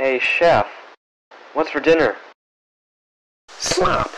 Hey, chef. What's for dinner? Slop.